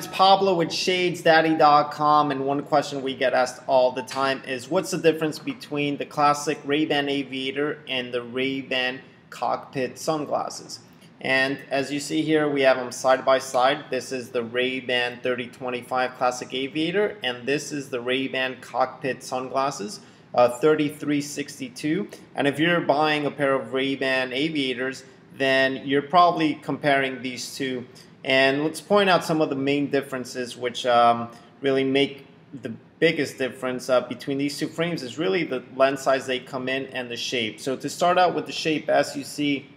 It's Pablo with ShadesDaddy.com, and one question we get asked all the time is what's the difference between the classic Ray-Ban Aviator and the Ray-Ban Cockpit sunglasses? And as you see here, we have them side by side. This is the Ray-Ban 3025 Classic Aviator, and this is the Ray-Ban Cockpit sunglasses, uh, 3362. And if you're buying a pair of Ray-Ban Aviators, then you're probably comparing these two. And let's point out some of the main differences which um, really make the biggest difference uh, between these two frames is really the lens size they come in and the shape. So to start out with the shape, as you see,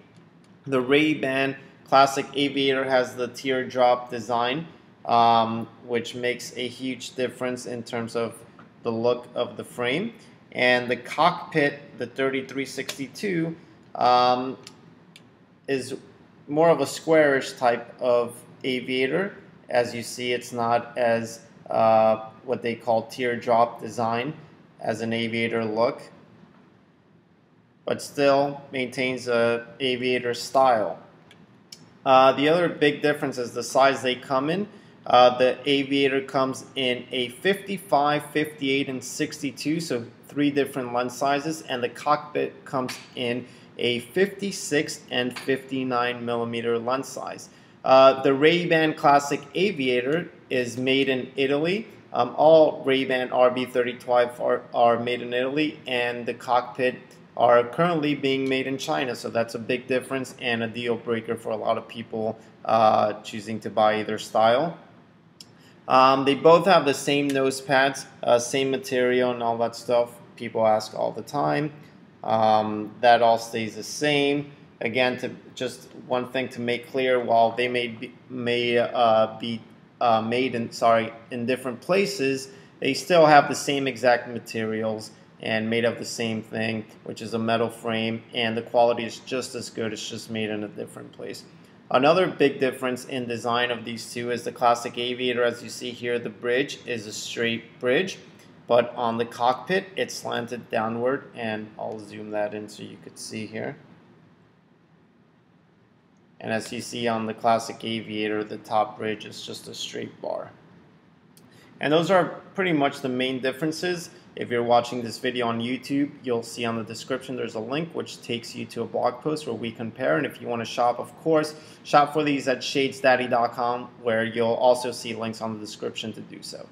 the Ray-Ban Classic Aviator has the teardrop design, um, which makes a huge difference in terms of the look of the frame. And the cockpit, the 3362, um, is more of a squarish type of aviator. As you see, it's not as uh, what they call teardrop design as an aviator look, but still maintains a aviator style. Uh, the other big difference is the size they come in. Uh, the Aviator comes in a 55, 58, and 62, so three different lens sizes, and the cockpit comes in a 56 and 59 millimeter lens size. Uh, the Ray-Ban Classic Aviator is made in Italy. Um, all Ray-Ban RB35 are, are made in Italy, and the cockpit are currently being made in China. So that's a big difference and a deal breaker for a lot of people uh, choosing to buy either style. Um, they both have the same nose pads, uh, same material and all that stuff. People ask all the time. Um, that all stays the same. Again, to just one thing to make clear, while they may be, may uh, be uh, made in sorry in different places, they still have the same exact materials and made of the same thing, which is a metal frame, and the quality is just as good. It's just made in a different place. Another big difference in design of these two is the classic Aviator. As you see here, the bridge is a straight bridge but on the cockpit it's slanted downward and I'll zoom that in so you could see here. And as you see on the classic aviator the top bridge is just a straight bar. And those are pretty much the main differences. If you're watching this video on YouTube you'll see on the description there's a link which takes you to a blog post where we compare. And if you want to shop of course shop for these at shadesdaddy.com where you'll also see links on the description to do so